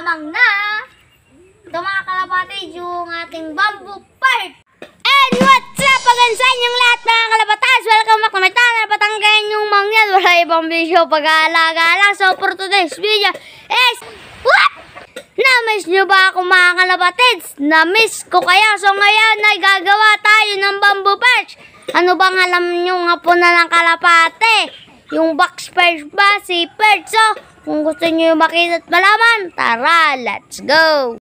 lamang na ito mga kalapatid yung ating bamboo part. And what's up again sa inyong lahat mga kalabatas? Welcome back to my channel. Patanggayan yung mangyan. Wala ibang video pag-aalaga lang. So for today's video is what? Na-miss nyo ba ako mga kalapatids? Na-miss ko kaya. So ngayon ay gagawa tayo ng bamboo perch. Ano bang alam nyo nga po na ng kalapate? Yung box perch ba? Si perch. So kung gusto nyo makita at malaman, tara, let's go!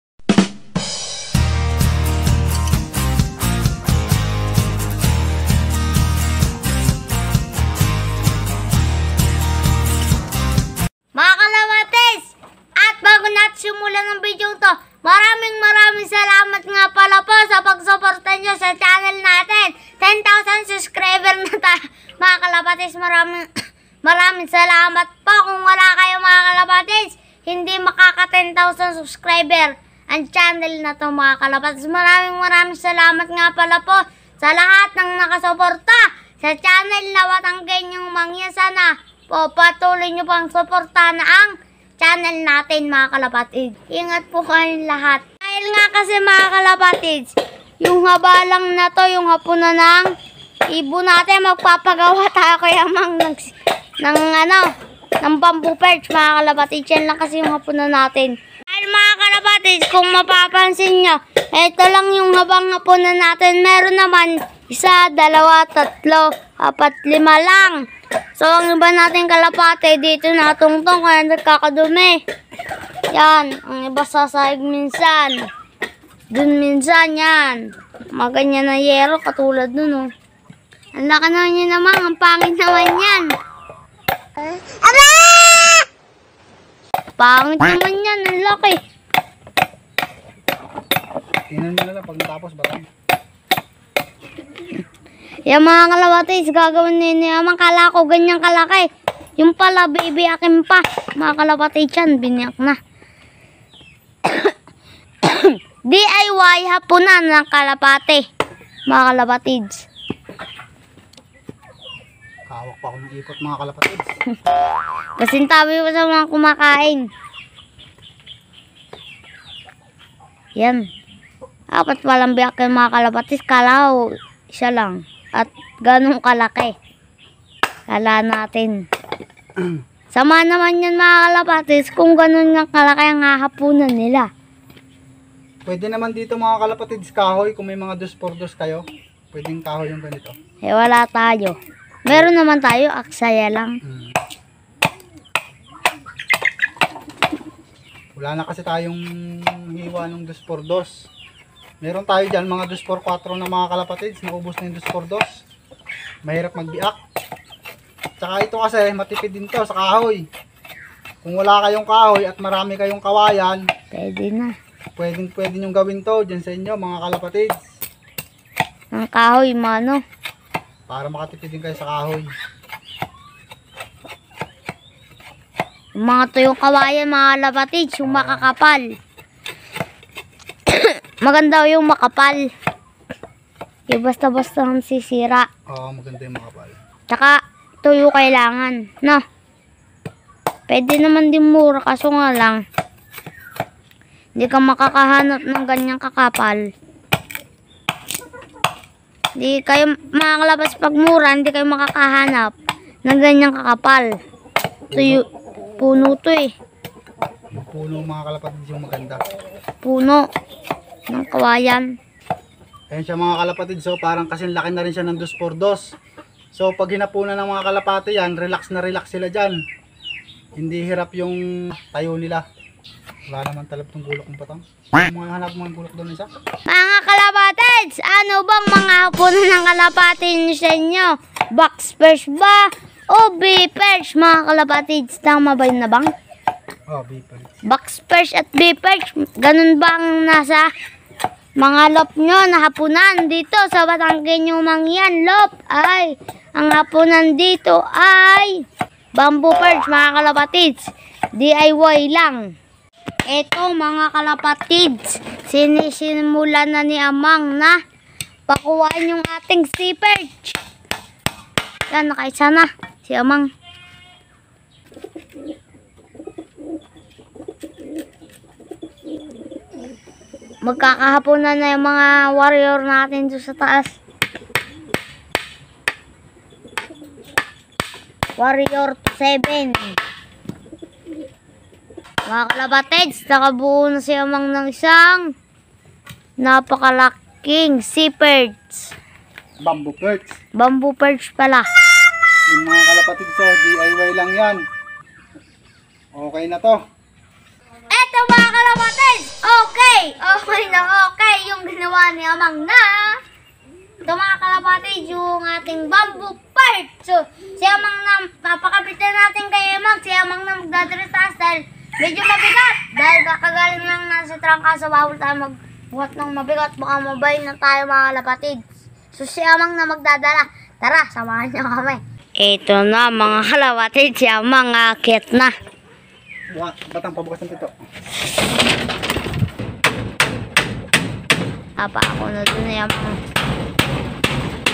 10,000 subscriber ang channel na to mga kalamates. Maraming maraming salamat nga pala po sa lahat ng nakasuporta sa channel na Watanggen yung mangya sana po patuloy nyo pang suportahan ang channel natin mga kalapatids. Ingat po kayong lahat. Dahil nga kasi mga kalapatids, yung haba lang na to, yung hapunan ng ibo natin, magpapagawa tayo kaya mang ng, ng ano, ng bamboo perch mga kalapatids. Yan lang kasi yung hapunan natin. Dahil mga kalapatids, kung mapapansin nyo, ito lang yung habang hapunan natin. Meron naman isa, dalawa, tatlo, apat, lima lang. So, ang iba nating kalapate dito natungtong kaya nagkakadumi. Yan, ang iba sasahig minsan. Dun minsan, yan. Mga ganyan na yero, katulad dun, oh. Ang laki naman yun naman, ang pangit naman yan. Aba! Pangit naman yan, ang laki. Tingnan nyo na lang pag natapos ba Yung mga kalawatis, gagawin ni Yaman, kala ko ganyan kalaki. Yung pala, baby akin pa. Mga kalawatis yan, biniyak na. DIY hapunan ng kalapate. Mga kalapatids. Kawak pa ako ng ipot mga kalapatids. Kasintabi mo sa mga kumakain. Yan. Apat palang biyak yung mga kalabatis. Kala ko, isa lang. At ganun kalaki. Kala natin. Sama naman yan mga kalabatis kung ganun nga kalaki ang hahapunan nila. Pwede naman dito mga kalapatids kahoy kung may mga dos por dos kayo. Pwedeng kahoy yung ganito. Eh wala tayo. Meron naman tayo, aksaya lang. Hmm. Wala na kasi tayong hiwa ng dos por dos. Meron tayo dyan mga dos por 4 na mga kalapatids. Naubos na yung dos por dos. Mahirap magbiak. Tsaka ito kasi matipid din to sa kahoy. Kung wala kayong kahoy at marami kayong kawayan, Pwede na. pwedeng pwede nyo gawin to dyan sa inyo mga kalapatids. Ang kahoy, mano. Para makatipid din kayo sa kahoy. Yung mga tuyong kawayan, mga labatids, yung makakapal. Maganda yung makapal. Yung basta-basta ang sisira. Oo, maganda yung makapal. Tsaka, tuyo kailangan. No? Pwede naman din mura, kaso nga lang. Hindi ka makakahanap ng ganyang kakapal. Hindi kayo makakalabas pag mura, hindi kayo makakahanap ng ganyang kakapal. Tuyo, puno to eh. Yung puno mga kalapatids yung maganda. Puno ng kawayan. Ayan siya mga kalapatids. So parang kasing laki na rin siya ng 2x2. So pag hinapunan ng mga kalapati yan, relax na relax sila dyan. Hindi hirap yung tayo nila. Wala naman talab ng gulok ng patang. Mga hanap mo ng gulok doon isa. Mga kalapatids, ano bang mga hapunan ng kalapati niyo sa inyo? Box perch ba? O bee perch, mga kalapatids? Tama ba yun na bang? Oh, beeper. Box perch at bee perch, ganun bang nasa mga lop nyo na hapunan dito sa Batanggen yung mangyan lop ay ang hapunan dito ay bamboo perch mga kalapatids DIY lang Eto mga kalapatids, sinisimulan na ni Amang na pakuhaan yung ating sea. Yan, nakaisa na si Amang. magkakahaponan na yung mga warrior natin doon sa taas. Warrior 7. Mga kalapatids, nakabuo na si Amang ng isang napakalaking sea perch. Bamboo perch. Bamboo perch pala. Yung mga kalapatid so, DIY lang yan. Okay na to. Eto mga kalapatids! Okay! Okay na okay yung ginawa ni Amang na. Ito mga kalapatids, yung ating bamboo perch. So, si Amang na, papakabit na natin kay Amang. Si Amang na magdadresas dahil medyo mabigat. Dahil kakagaling lang na sa trangkaso, bawal tayo magbuhat ng mabigat. Baka mabay na tayo mga kalapatids. So, si Amang na magdadala. Tara, samahan niyo kami. Ito na mga kalapatids, si Amang akit na. Buka, batang pabukas ng pito. Apa ako na dun na yung mga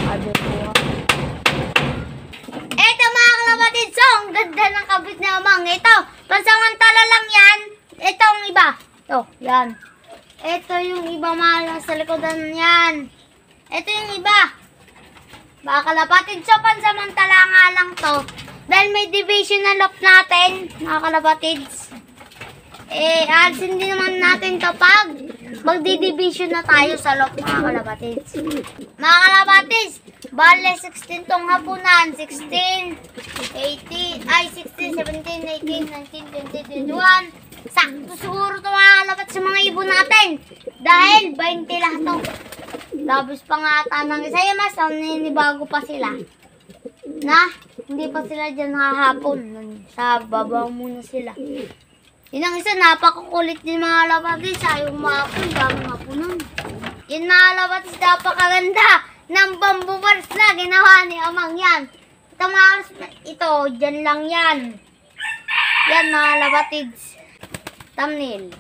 Sabi ko. Eto mga kalapatid, so ang ganda ng kabit na amang. Ito, pansamantala lang yan. Ito ang iba. Ito, yan. Ito yung iba mga sa likodan yan. Ito yung iba. Mga kalapatid, so pansamantala nga lang to. Dahil may division na lock natin, mga kalapatids. Eh, alisin din naman natin to pag magdi-division na tayo sa lock mga kalapatids. Mga kalapatids, bale 16 tong hapunan, 16, 18, ay 16, 17, 18, 19, 20, 21. Sakto siguro to mga kalapatids sa mga ibon natin. Dahil 20 lahat to. Tapos pa nga ata isa yung mas, naninibago pa sila. Na, hindi pa sila dyan hahapon. Sa babaw muna sila. Yun ang isa, napakakulit din mga labatis. Ayaw umapon, daming hapunan. Yun mga labatis, napakaganda ng bamboo bars na ginawa ni Amang yan. Ito mga, ito, dyan lang yan. Yan mga labatids. Thumbnail.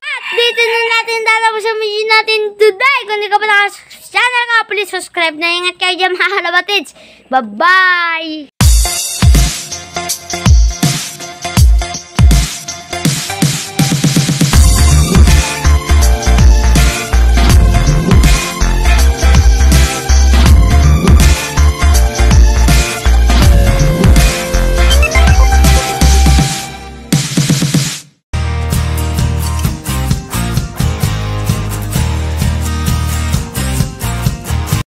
At dito na natin tatapos ang video natin today. Kung hindi ka pa nakas channel ka, please subscribe na. Ingat kayo dyan mga kalabatids. Bye-bye!